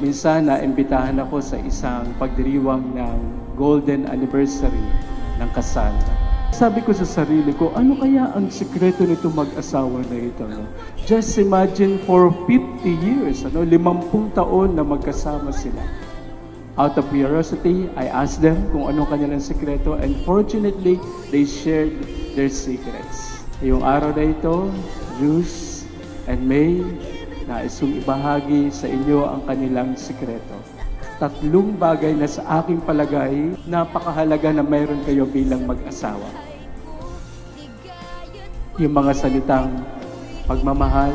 minsan naimbitahan ako sa isang pagdiriwang ng golden anniversary ng kasal. Sabi ko sa sarili ko, ano kaya ang sikreto nito mag-asawa na ito? No? Just imagine for 50 years, ano, 50 taon na magkasama sila. Out of curiosity, I asked them kung anong kanilang sikreto and fortunately, they shared their secrets. Yung araw na ito, Juice and May, nais kong ibahagi sa inyo ang kanilang sikreto. Tatlong bagay na sa aking palagay, napakahalaga na mayroon kayo bilang mag-asawa. Yung mga salitang pagmamahal,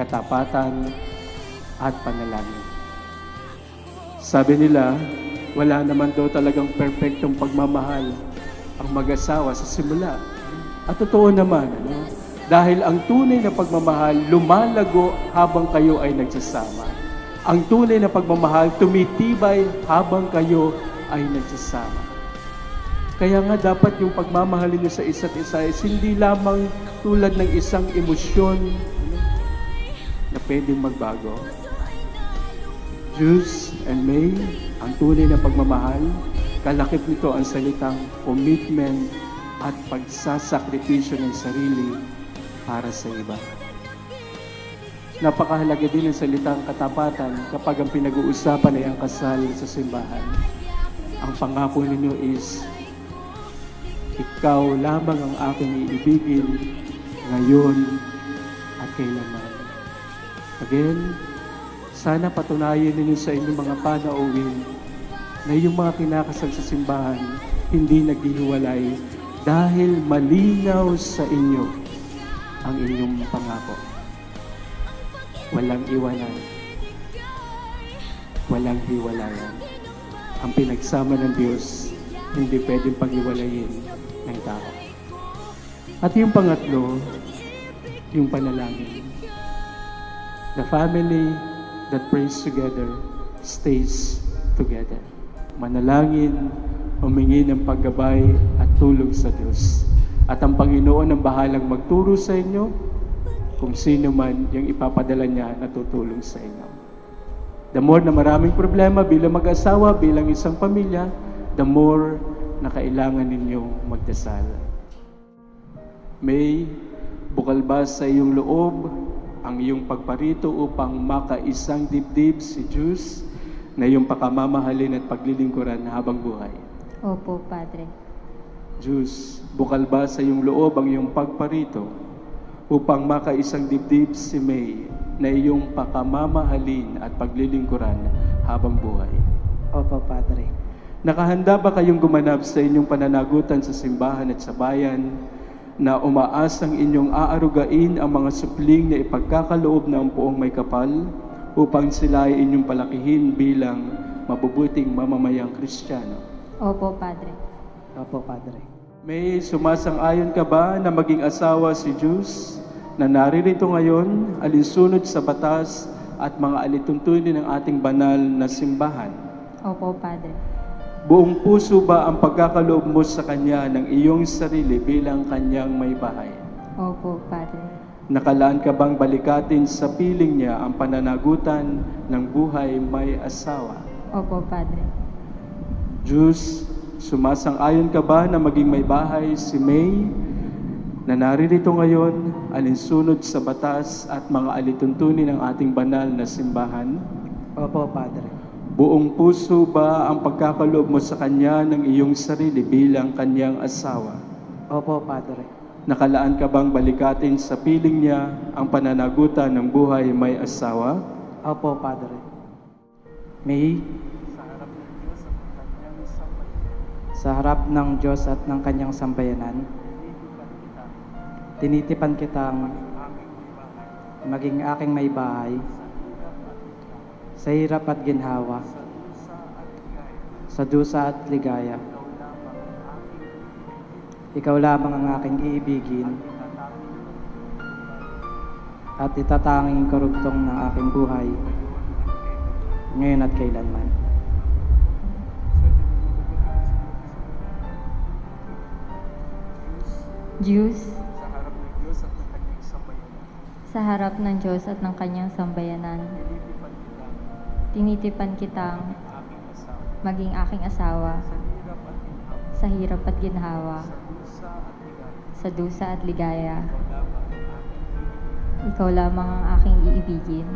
katapatan, at panalangin. Sabi nila, wala naman daw talagang perfectong pagmamahal ang mag-asawa sa simula. At totoo naman, ano? Dahil ang tunay na pagmamahal lumalago habang kayo ay nagsasama. Ang tunay na pagmamahal tumitibay habang kayo ay nagsasama. Kaya nga dapat yung pagmamahalin niyo sa isa't isa is hindi lamang tulad ng isang emosyon na pwedeng magbago. Jews and May, ang tunay na pagmamahal, kalakip nito ang salitang commitment at pagsasakripisyo ng sarili para sa iba. Napakahalaga din ang salitang katapatan kapag ang pinag-uusapan ay ang kasal sa simbahan. Ang pangako ninyo is, ikaw lamang ang aking iibigin ngayon at kailanman. Again, sana patunayan ninyo sa inyong mga panauwin na yung mga kinakasal sa simbahan hindi naghihiwalay dahil malinaw sa inyo ang inyong pangako. Walang iwanan. Walang hiwalayan. Ang pinagsama ng Diyos, hindi pwedeng pag-iwalayin ng tao. At yung pangatlo, yung panalangin. The family that prays together stays together. Manalangin, humingi ng paggabay at tulong sa Diyos. At ang Panginoon ang bahalang magturo sa inyo kung sino man yung ipapadala niya na tutulong sa inyo. The more na maraming problema bilang mag-asawa, bilang isang pamilya, the more na kailangan ninyong magdasal. May bukal ba sa iyong loob ang iyong pagparito upang makaisang dibdib si Diyos na iyong pakamamahalin at paglilingkuran habang buhay? Opo, Padre. Diyos, bukal ba sa iyong loob ang iyong pagparito upang makaisang dibdib si May na iyong pakamamahalin at paglilingkuran habang buhay? Opo, Padre. Nakahanda ba kayong gumanap sa inyong pananagutan sa simbahan at sa bayan na umaasang inyong aarugain ang mga supling na ipagkakaloob ng puong may kapal upang sila ay inyong palakihin bilang mabubuting mamamayang Kristiyano? Opo, Padre. Opo, Padre. May sumasang-ayon ka ba na maging asawa si Diyos na naririto ngayon alinsunod sa batas at mga alituntunin ng ating banal na simbahan? Opo, Padre. Buong puso ba ang pagkakaloob mo sa Kanya ng iyong sarili bilang Kanyang may bahay? Opo, Padre. Nakalaan ka bang balikatin sa piling niya ang pananagutan ng buhay may asawa? Opo, Padre. Diyos, sumasang-ayon ka ba na maging may bahay si May na naririto ngayon alinsunod sa batas at mga alituntunin ng ating banal na simbahan? Opo, Padre. Buong puso ba ang pagkakaloob mo sa Kanya ng iyong sarili bilang Kanyang asawa? Opo, Padre. Nakalaan ka bang balikatin sa piling niya ang pananagutan ng buhay may asawa? Opo, Padre. May sa harap ng Diyos at ng kanyang sambayanan, tinitipan kitang maging aking may bahay sa hirap at ginhawa, sa dusa at ligaya. Ikaw lamang ang aking iibigin at itatanging karugtong ng aking buhay ngayon at kailanman. Diyos, Sa harap ng Diyos at ng Kanyang sambayanan. Sa harap ng Diyos at ng kanyang sambayanan, tinitipan kitang maging aking asawa. Sa hirap at ginhawa, sa dusa at ligaya. Ikaw lamang ang aking iibigin.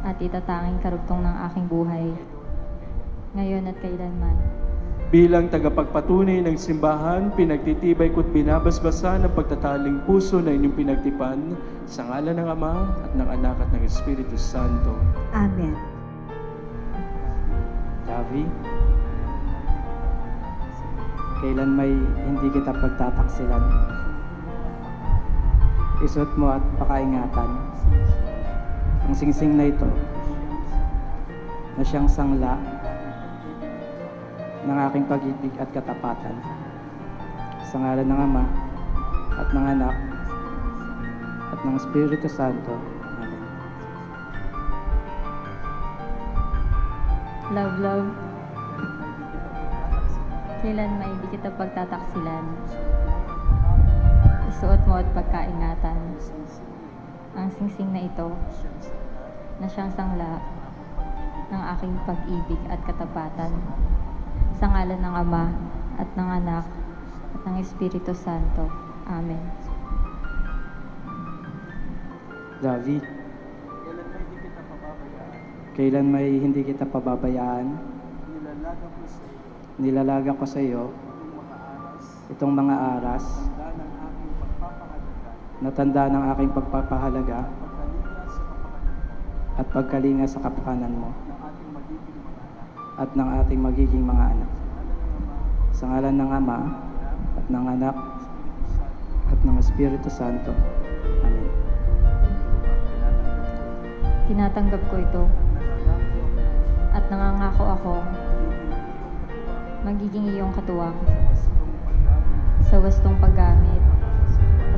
At itatanging karugtong ng aking buhay, ngayon at kailanman. Bilang tagapagpatunay ng simbahan, pinagtitibay ko't binabasbasa ng pagtataling puso na inyong pinagtipan sa ngalan ng Ama at ng Anak at ng Espiritu Santo. Amen. Davi, kailan may hindi kita pagtataksilan. Isuot mo at pakaingatan. Ang singsing na ito, na siyang sangla ng aking pag-ibig at katapatan. Sa ngalan ng Ama at ng Anak at ng Espiritu Santo. Amen. Love, love. Kailan hindi kita pagtataksilan. Isuot mo at pagkaingatan. Ang singsing na ito, na siyang sangla ng aking pag-ibig at katapatan. Sa ngalan ng Ama at ng Anak at ng Espiritu Santo. Amen. David, kailan may hindi kita pababayaan, nilalaga ko sa iyo. Itong mga aras. na tanda ng aking pagpapahalaga. At pagkalinga sa kapakanan mo at ng ating magiging mga anak. Sa ngalan ng Ama at ng Anak at ng Espiritu Santo. Amen. Tinatanggap ko ito at nangangako ako magiging iyong katuwang sa wastong paggamit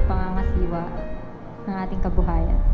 at pangangasiwa ng ating kabuhayan.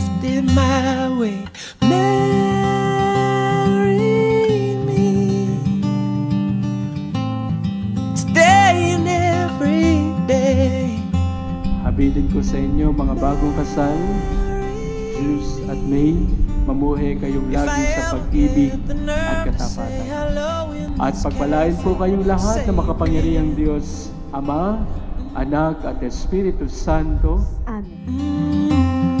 my way. Marry me today and every day. Habilin ko sa inyo mga bagong kasal, Jews at May, mamuhay kayong lagi sa pag-ibig at katapatan. At pagpalain po kayong lahat ng makapangyarihang Diyos, Ama, Anak at Espiritu Santo, Amen.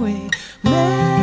yeah.